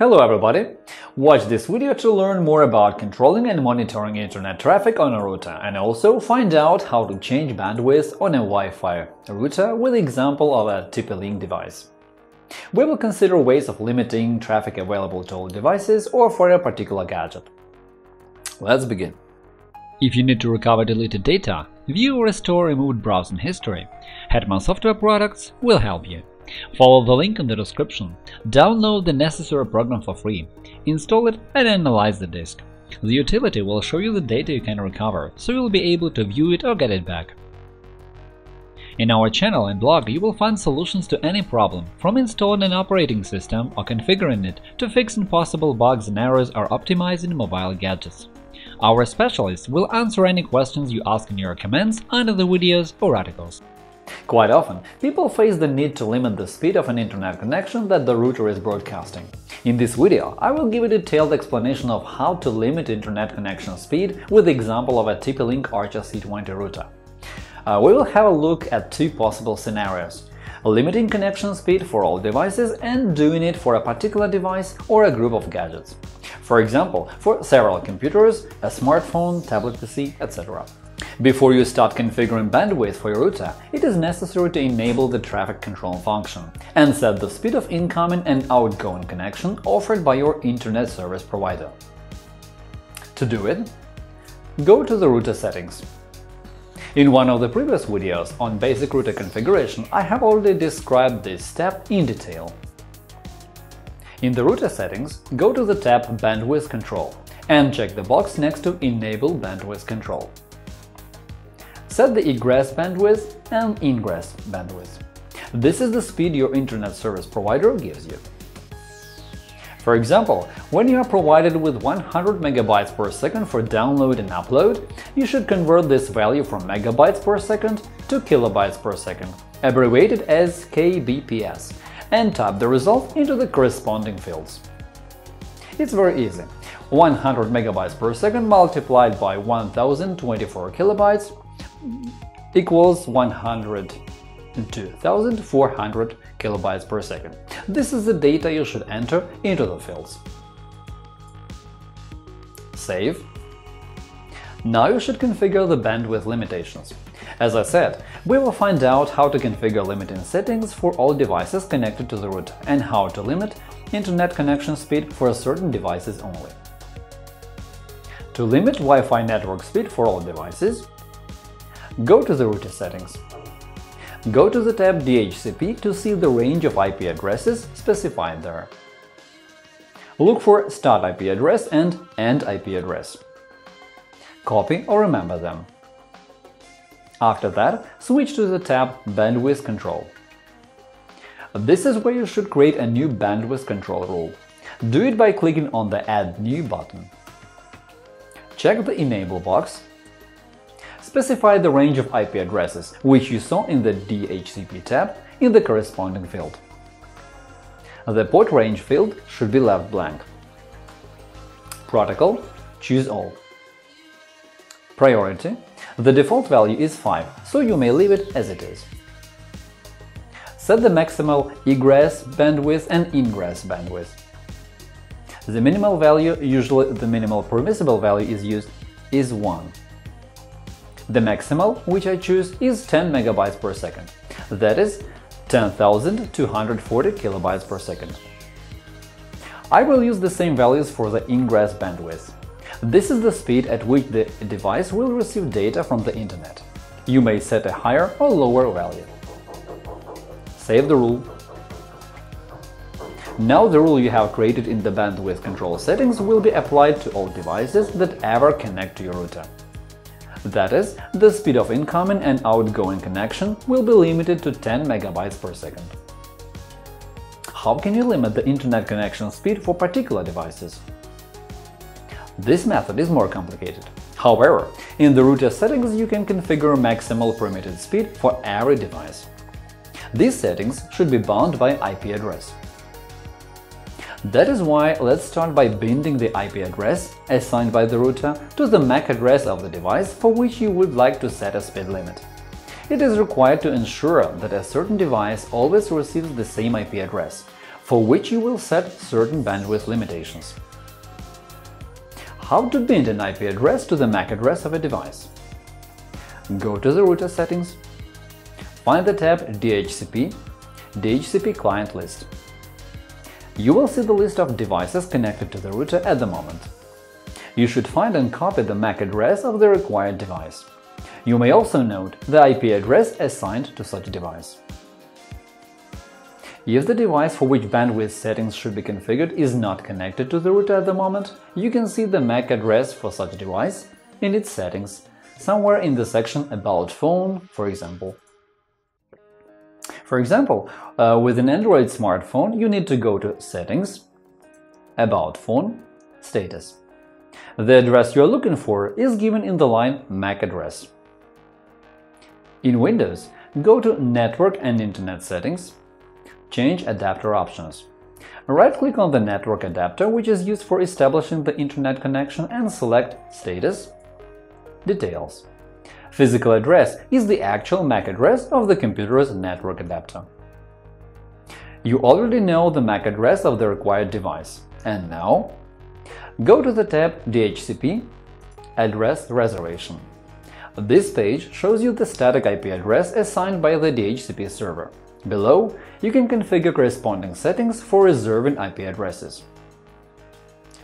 Hello everybody! Watch this video to learn more about controlling and monitoring internet traffic on a router and also find out how to change bandwidth on a Wi-Fi router with the example of a TP-Link device. We will consider ways of limiting traffic available to all devices or for a particular gadget. Let's begin. If you need to recover deleted data, view or restore removed browsing history, Hetman Software Products will help you. Follow the link in the description, download the necessary program for free, install it and analyze the disk. The utility will show you the data you can recover, so you'll be able to view it or get it back. In our channel and blog you will find solutions to any problem, from installing an operating system or configuring it to fixing possible bugs and errors or optimizing mobile gadgets. Our specialists will answer any questions you ask in your comments under the videos or articles. Quite often, people face the need to limit the speed of an internet connection that the router is broadcasting. In this video, I will give a detailed explanation of how to limit internet connection speed with the example of a TP-Link Archer C20 router. Uh, we will have a look at two possible scenarios – limiting connection speed for all devices and doing it for a particular device or a group of gadgets. For example, for several computers, a smartphone, tablet PC, etc. Before you start configuring bandwidth for your router, it is necessary to enable the traffic control function and set the speed of incoming and outgoing connection offered by your internet service provider. To do it, go to the router settings. In one of the previous videos on basic router configuration, I have already described this step in detail. In the router settings, go to the tab Bandwidth Control and check the box next to Enable Bandwidth Control. Set the egress bandwidth and ingress bandwidth. This is the speed your internet service provider gives you. For example, when you are provided with 100 megabytes per second for download and upload, you should convert this value from megabytes per second to kilobytes per second, abbreviated as kbps, and type the result into the corresponding fields. It's very easy. 100 megabytes per second multiplied by 1024 kilobytes equals 102,400 kilobytes per second. This is the data you should enter into the fields. Save. Now you should configure the bandwidth limitations. As I said, we will find out how to configure limiting settings for all devices connected to the router and how to limit internet connection speed for certain devices only. To limit Wi-Fi network speed for all devices, Go to the router settings. Go to the tab DHCP to see the range of IP addresses specified there. Look for Start IP address and End IP address. Copy or remember them. After that, switch to the tab Bandwidth Control. This is where you should create a new bandwidth control rule. Do it by clicking on the Add New button. Check the Enable box specify the range of IP addresses, which you saw in the DHCP tab in the corresponding field. The port range field should be left blank. Protocol – choose all. Priority – the default value is 5, so you may leave it as it is. Set the maximal egress bandwidth and ingress bandwidth. The minimal value, usually the minimal permissible value is used, is 1. The maximal, which I choose, is 10 MB per second, that is 10,240 kilobytes per second. I will use the same values for the ingress bandwidth. This is the speed at which the device will receive data from the internet. You may set a higher or lower value. Save the rule. Now the rule you have created in the bandwidth control settings will be applied to all devices that ever connect to your router. That is, the speed of incoming and outgoing connection will be limited to 10 MB per second. How can you limit the internet connection speed for particular devices? This method is more complicated. However, in the router settings you can configure maximal permitted speed for every device. These settings should be bound by IP address. That is why let's start by binding the IP address assigned by the router to the MAC address of the device for which you would like to set a speed limit. It is required to ensure that a certain device always receives the same IP address. for which you will set certain bandwidth limitations. How to bind an IP address to the MAC address of a device. Go to the router settings, find the tab DHCP, DHCP client list. You will see the list of devices connected to the router at the moment. You should find and copy the MAC address of the required device. You may also note the IP address assigned to such a device. If the device for which bandwidth settings should be configured is not connected to the router at the moment, you can see the MAC address for such a device in its settings, somewhere in the section About phone, for example. For example, uh, with an Android smartphone, you need to go to Settings, About phone, Status. The address you are looking for is given in the line MAC address. In Windows, go to Network and Internet Settings, change adapter options. Right-click on the network adapter, which is used for establishing the Internet connection, and select Status, Details. Physical address is the actual MAC address of the computer's network adapter. You already know the MAC address of the required device. And now, go to the tab DHCP Address Reservation. This page shows you the static IP address assigned by the DHCP server. Below, you can configure corresponding settings for reserving IP addresses.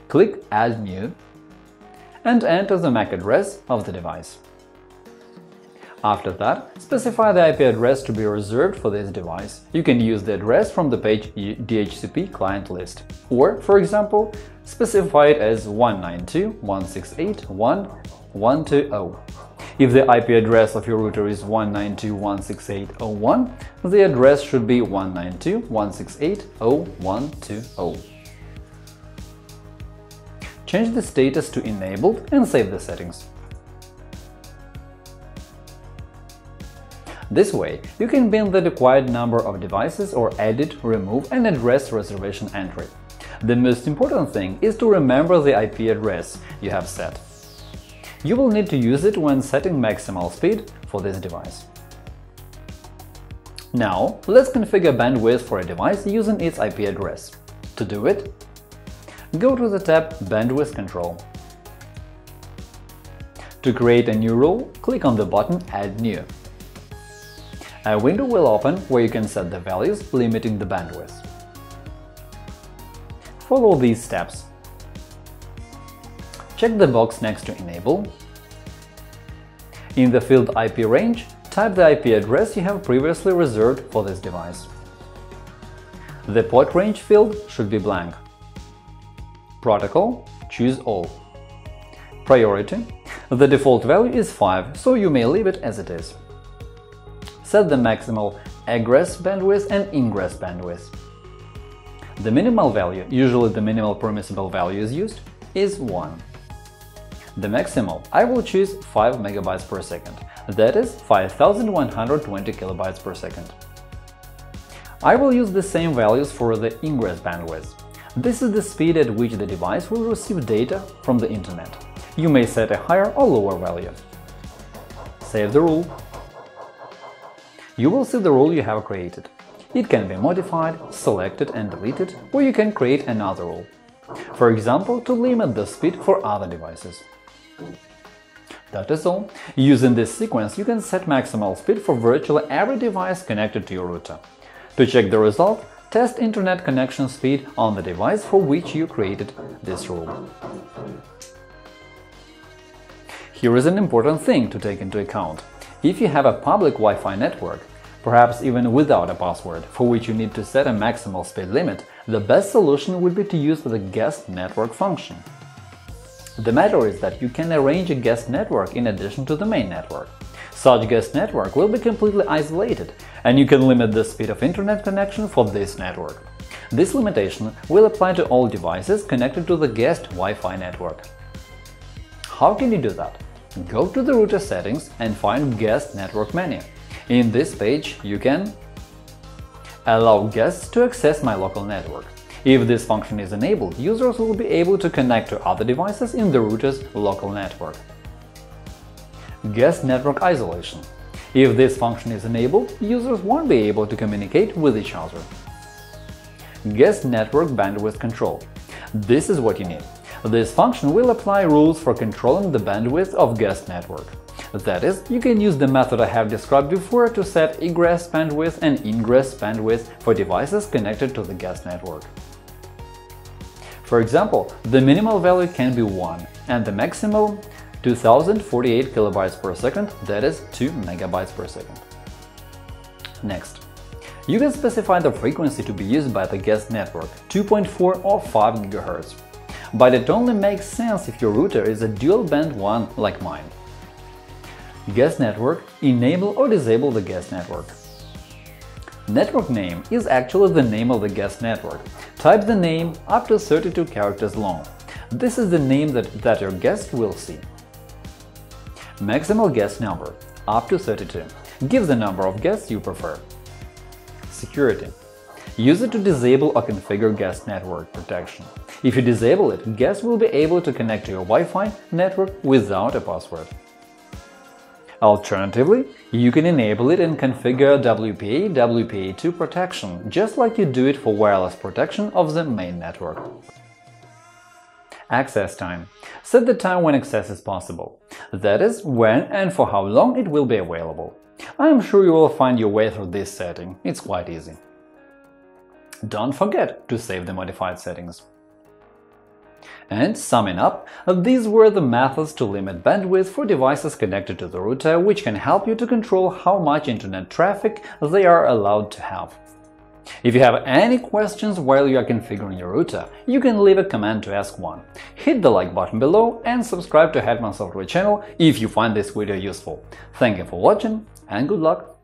Click Add New and enter the MAC address of the device. After that, specify the IP address to be reserved for this device. You can use the address from the page DHCP client list, or, for example, specify it as 192.168.1.120. If the IP address of your router is 192.168.01, the address should be 192.168.0120. Change the status to Enabled and save the settings. This way, you can bin the required number of devices or edit, remove and address reservation entry. The most important thing is to remember the IP address you have set. You will need to use it when setting maximal speed for this device. Now, let's configure bandwidth for a device using its IP address. To do it, go to the tab Bandwidth Control. To create a new rule, click on the button Add New. A window will open where you can set the values limiting the bandwidth. Follow these steps check the box next to Enable. In the field IP range, type the IP address you have previously reserved for this device. The port range field should be blank. Protocol – choose All. Priority – the default value is 5, so you may leave it as it is. Set the maximal egress bandwidth and ingress bandwidth. The minimal value, usually the minimal permissible value is used, is 1. The maximal I will choose 5 MB per second, that is 5120 KB per second. I will use the same values for the ingress bandwidth. This is the speed at which the device will receive data from the internet. You may set a higher or lower value. Save the rule. You will see the rule you have created. It can be modified, selected and deleted, or you can create another rule. For example, to limit the speed for other devices. That is all. Using this sequence, you can set maximal speed for virtually every device connected to your router. To check the result, test internet connection speed on the device for which you created this rule. Here is an important thing to take into account. If you have a public Wi-Fi network, perhaps even without a password, for which you need to set a maximal speed limit, the best solution would be to use the guest network function. The matter is that you can arrange a guest network in addition to the main network. Such guest network will be completely isolated, and you can limit the speed of internet connection for this network. This limitation will apply to all devices connected to the guest Wi-Fi network. How can you do that? Go to the router settings and find Guest Network menu. In this page, you can allow guests to access my local network. If this function is enabled, users will be able to connect to other devices in the router's local network. Guest network isolation. If this function is enabled, users won't be able to communicate with each other. Guest Network Bandwidth Control. This is what you need. This function will apply rules for controlling the bandwidth of guest network. That is, you can use the method I have described before to set egress bandwidth and ingress bandwidth for devices connected to the guest network. For example, the minimal value can be 1 and the maximal 2048 kilobytes per second, that is 2 megabytes per second. Next, you can specify the frequency to be used by the guest network 2.4 or 5 GHz. But it only makes sense if your router is a dual band one like mine. Guest network Enable or disable the guest network. Network name is actually the name of the guest network. Type the name up to 32 characters long. This is the name that, that your guest will see. Maximal guest number up to 32. Give the number of guests you prefer. Security. Use it to disable or configure guest network protection. If you disable it, guests will be able to connect to your Wi-Fi network without a password. Alternatively, you can enable it and configure WPA WPA2 protection, just like you do it for wireless protection of the main network. Access time. Set the time when access is possible. That is, when and for how long it will be available. I am sure you will find your way through this setting, it's quite easy. Don't forget to save the modified settings. And summing up, these were the methods to limit bandwidth for devices connected to the router, which can help you to control how much internet traffic they are allowed to have. If you have any questions while you are configuring your router, you can leave a comment to ask one. Hit the like button below and subscribe to Hetman Software channel if you find this video useful. Thank you for watching and good luck!